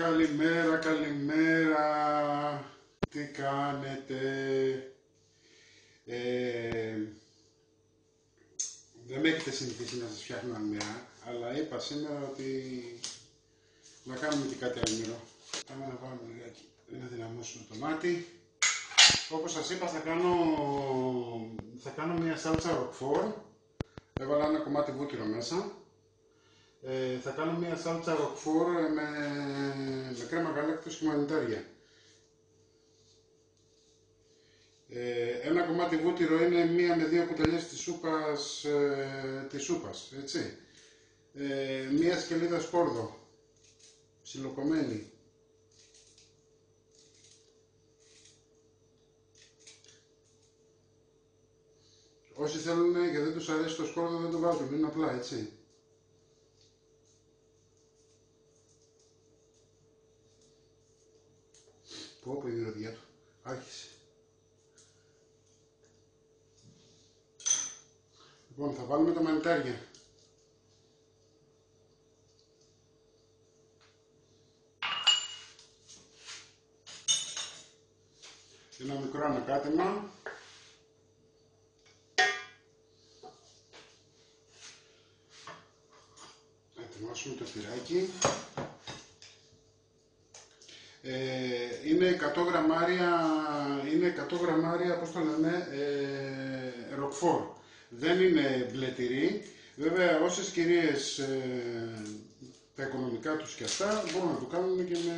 Καλημέρα, καλημέρα. Τι κάνετε; Ε, δεν με έχετε συνηθίσει να σας φτιάχνω ανέα, αλλά είπα σήμερα ότι να κάνουμε και κάτι άλλο. Πάμε να πάμε λιγάκι, να δυναμώσουμε το μάτι. Όπως σας είπα θα κάνω, θα κάνω μια σάλτσα ροκφόρ. Έβαλα ένα κομμάτι βούτυρο μέσα. Ε, θα κάνω μια σάλτσα ροκφόρ με, με κρέμα γάλακτος και μανιτάρια. Ε, ένα κομμάτι βούτυρο είναι μία με δύο κουταλιές της σούπας, ε, της σούπας έτσι. Ε, μία σκελίδα σκόρδο, ψιλοκομμένη. Όσοι θέλουν και δεν τους αρέσει το σκόρδο δεν το βάζουν, είναι απλά έτσι. Πω πω η μυρωδιά του. Άρχισε. Λοιπόν, θα βάλουμε τα μανιτάρια. Ένα μικρό ανακάτεμα. Ετοιμάσουμε το τυράκι. Ε, είναι 100 γραμμάρια, είναι 100 γραμμάρια, πώς το λένε, ε, ροκφόρ. Δεν είναι μπλε Βέβαια, όσες κυρίες ε, τα οικονομικά τους και αυτά, μπορούν να το κάνουν και με,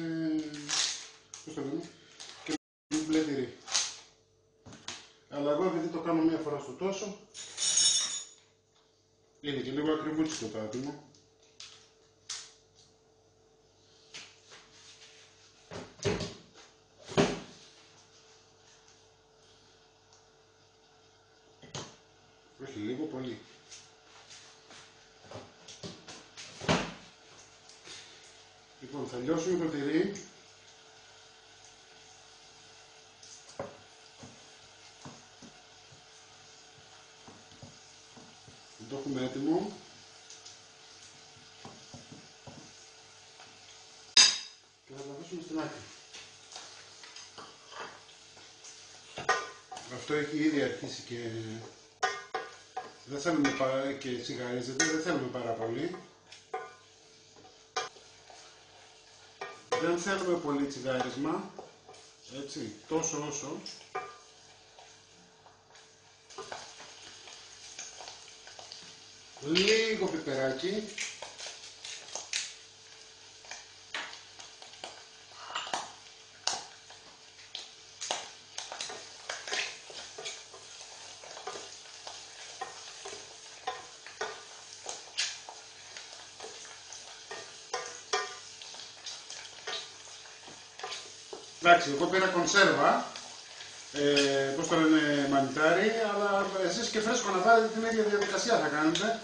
πώς το λένε, και με μπλε Αλλά εγώ επειδή το κάνω μία φορά στο τόσο, είναι και λίγο ακριβούτσικο το άτομο. Όχι λίγο πολύ. Λοιπόν, θα λιώσουμε το τυρί. Το έχουμε έτοιμο. Και θα τα δώσουμε στην άκρη. Αυτό έχει ήδη αρχίσει και δεν θέλουμε πάρα και τσιγαρίζεται, δεν θέλουμε πάρα πολύ. Δεν θέλουμε πολύ τσιγάρισμα, έτσι, τόσο όσο. Λίγο πιπεράκι. Εντάξει, εγώ πήρα κονσέρβα, ε, πώς το λένε μανιτάρι, αλλά εσείς και φρέσκο να βάλετε την ίδια διαδικασία θα κάνετε.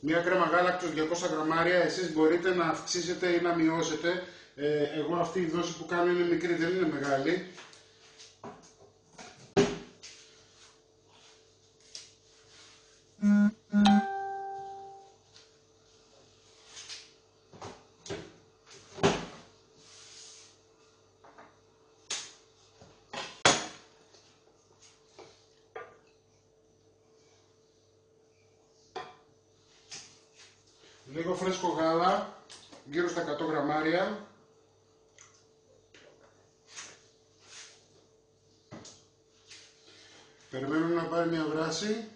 Μία κρέμα γάλακτος 200 γραμμάρια, εσείς μπορείτε να αυξήσετε ή να μειώσετε. Ε, εγώ αυτή η δόση που κάνω είναι μικρή, δεν είναι μεγάλη. Φρέσκο γάλα, γύρω στα 100 γραμμάρια. Περιμένουμε να πάρει μια βράση.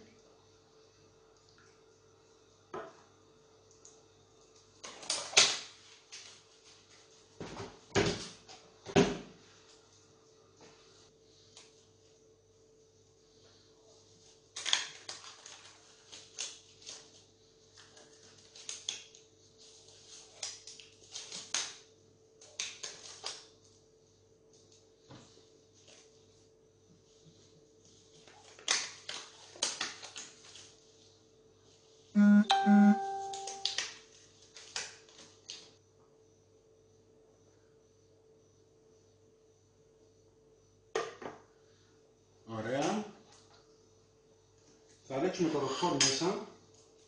Ρίξουμε το ροκφόρ μέσα.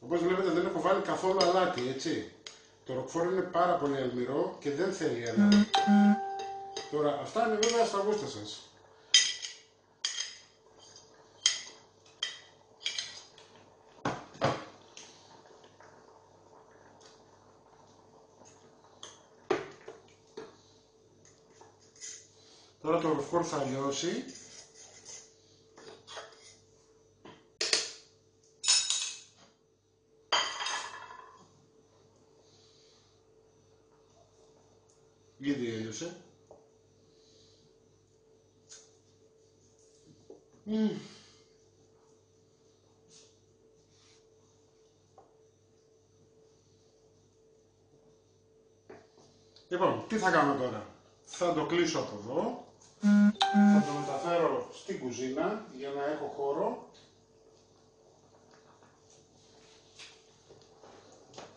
Όπως βλέπετε δεν έχω βάλει καθόλου αλάτι, έτσι. Το ροκφόρ είναι πάρα πολύ αλμυρό και δεν θέλει αλάτι. Τώρα, αυτά είναι βέβαια στα γούστα σας. Τώρα το ροκφόρ θα λιώσει Ήδη έλειωσε. Λοιπόν, τι θα κάνω τώρα; Θα το κλείσω από εδώ. Θα το μεταφέρω στην κουζίνα για να έχω χώρο.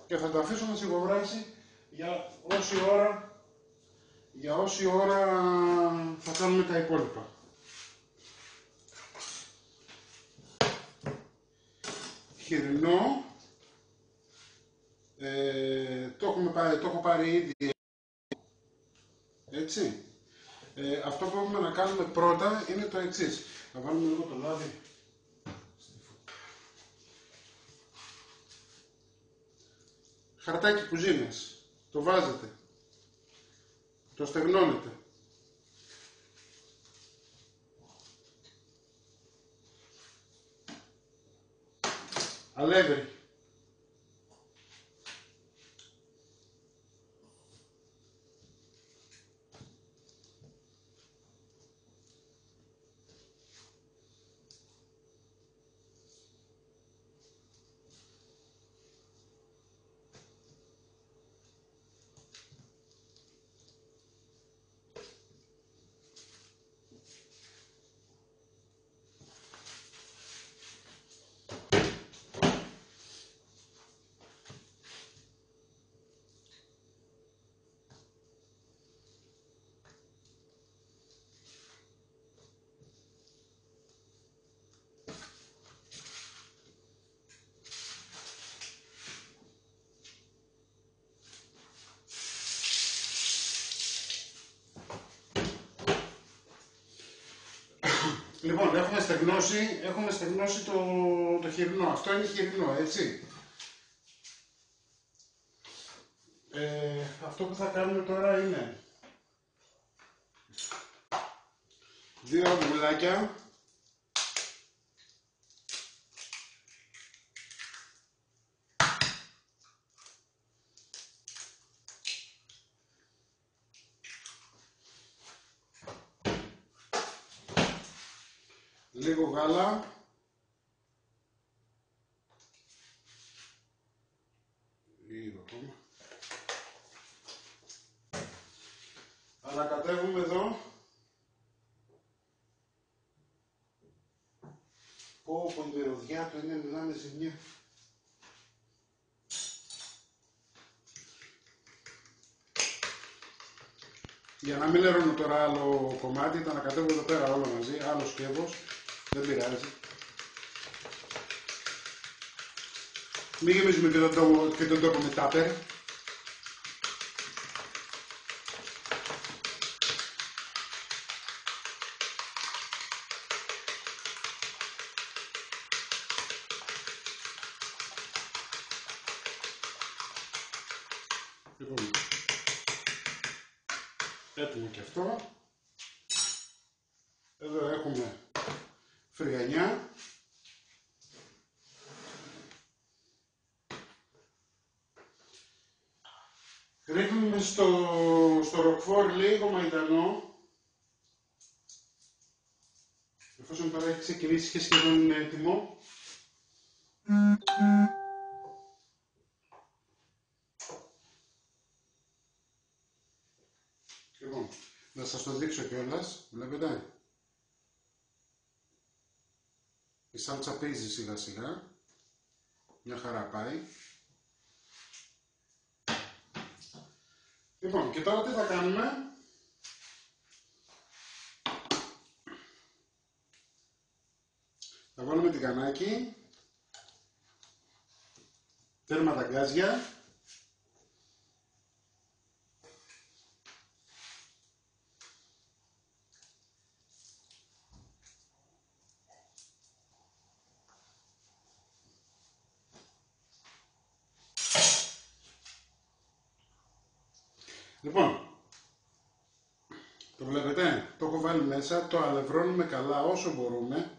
Και θα το αφήσω να σιγοβράσει για όση ώρα για όση ώρα θα κάνουμε τα υπόλοιπα. Χοιρινό, ε, το, έχουμε πάρει, το έχω πάρει ήδη, έτσι. Ε, αυτό που έχουμε να κάνουμε πρώτα είναι το εξής. Θα βάλουμε λίγο το λάδι. Χαρτάκι κουζίνας. Το βάζετε. Το στεγνώνετε. Αλεύρι. Λοιπόν, έχουμε στεγνώσει, έχουμε στεγνώσει το, το χοιρινό. Αυτό είναι χοιρινό, έτσι. Ε, αυτό που θα κάνουμε τώρα είναι δύο αυγουλάκια λίγο γάλα, λίγο ακόμα, ανακατεύουμε εδώ, πω πω η μυρωδιά του είναι μιλάμε ζημιά. Για να μην λερώνω τώρα άλλο κομμάτι, τα ανακατεύω εδώ πέρα όλα μαζί, άλλο σκεύος. Δεν πειράζει. Μην γεμίζουμε και τον τόπο, και τον τόπο με τάπερ. Λοιπόν, έτοιμο και αυτό. Εδώ έχουμε φρυγανιά. Ρίχνουμε στο, στο ροκφόρ λίγο μαϊντανό. Εφόσον τώρα έχει ξεκινήσει και σχεδόν είναι έτοιμο. Λοιπόν, να σας το δείξω κιόλας, βλέπετε. Η σάλτσα παίζει σιγά σιγά. Μια χαρά πάει. Λοιπόν, και τώρα τι θα κάνουμε; Θα βάλουμε την κανάκι. Τέρμα τα γκάζια. Λοιπόν, το βλέπετε, το έχω βάλει μέσα, το αλευρώνουμε καλά όσο μπορούμε.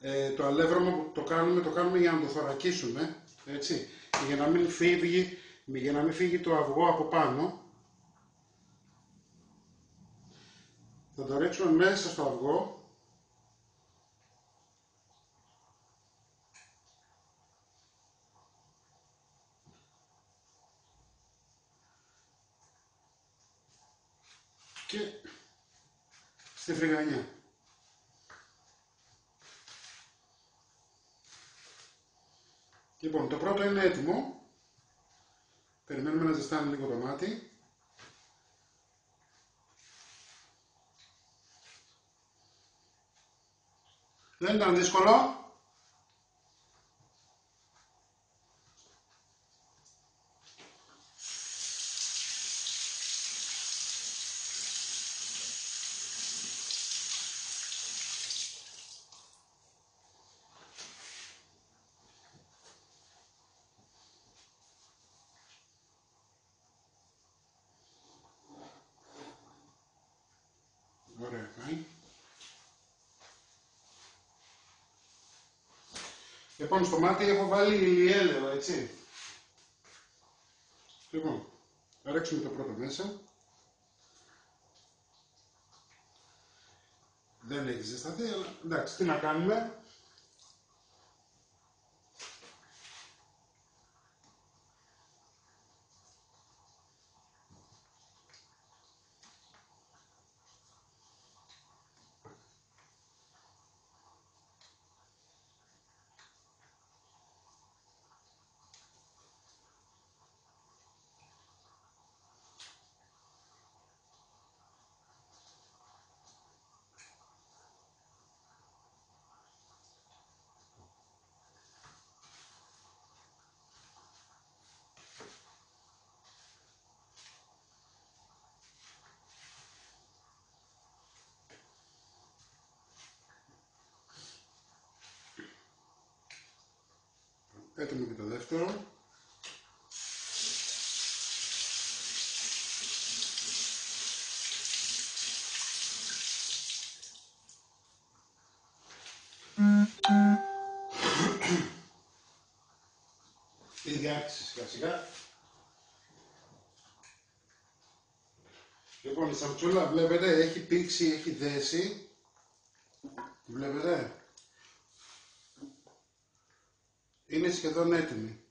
Ε, το αλεύρωμα που το κάνουμε, το κάνουμε για να το θωρακίσουμε, έτσι, για να μην φύγει, για να μην φύγει το αυγό από πάνω. Θα το ρίξουμε μέσα στο αυγό και στη φρυγανιά. Λοιπόν, το πρώτο είναι έτοιμο. Περιμένουμε να ζεστάνει λίγο το μάτι. Δεν ήταν δύσκολο. Ωραία, πάει. Λοιπόν, στο μάτι έχω βάλει ηλιέλαιο, έτσι. Λοιπόν, θα ρίξουμε το πρώτο μέσα. Δεν έχει ζεσταθεί, αλλά εντάξει, τι να κάνουμε. Έτοιμο και το δεύτερο. Η διάρκεια σιγά σιγά. Λοιπόν, η σαμτσούλα βλέπετε έχει πήξει, έχει δέσει. Βλέπετε. Είναι σχεδόν έτοιμη.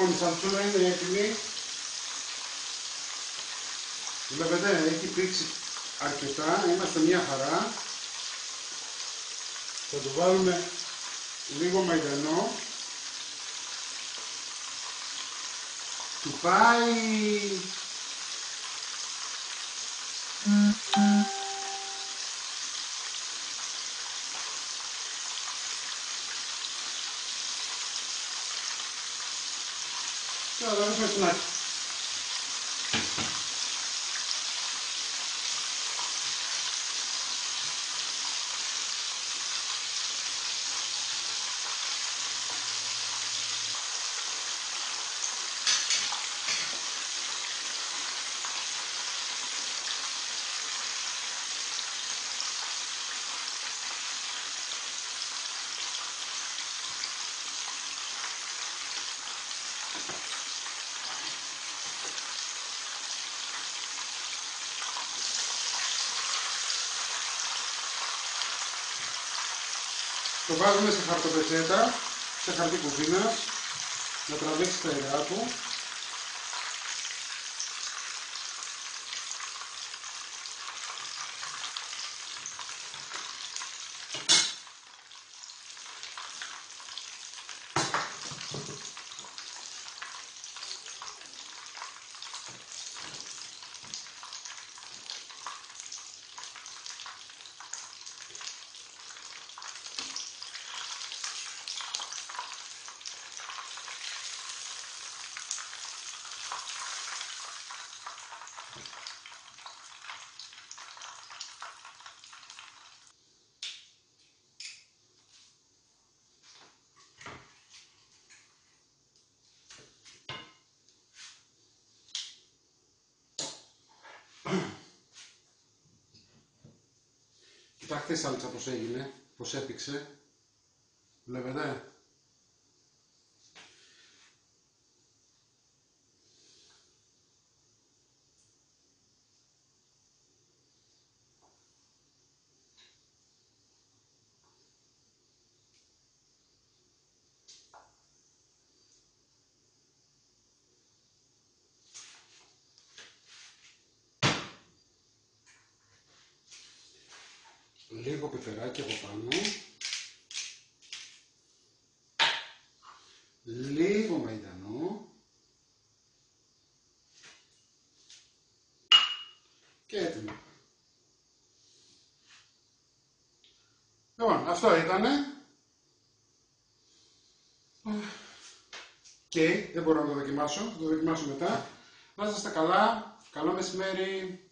Λοιπόν, η σαλτσούλα είναι έτοιμη. Βλέπετε, έχει πήξει αρκετά, είμαστε μια χαρά. Θα του βάλουμε λίγο μαϊντανό. Του πάει. Και θα δώσουμε Το βάζουμε σε χαρτοπετσέτα, σε χαρτί κουζίνας, να τραβήξει τα υγρά του. Κοιτάξτε η σάλτσα πως έγινε, πως έπηξε. Βλέπετε. Λίγο πιπεράκι από πάνω, λίγο μαϊντανό και έτοιμο. Λοιπόν, αυτό ήτανε. Και δεν μπορώ να το δοκιμάσω, θα το δοκιμάσω μετά. Να είστε καλά, καλό μεσημέρι.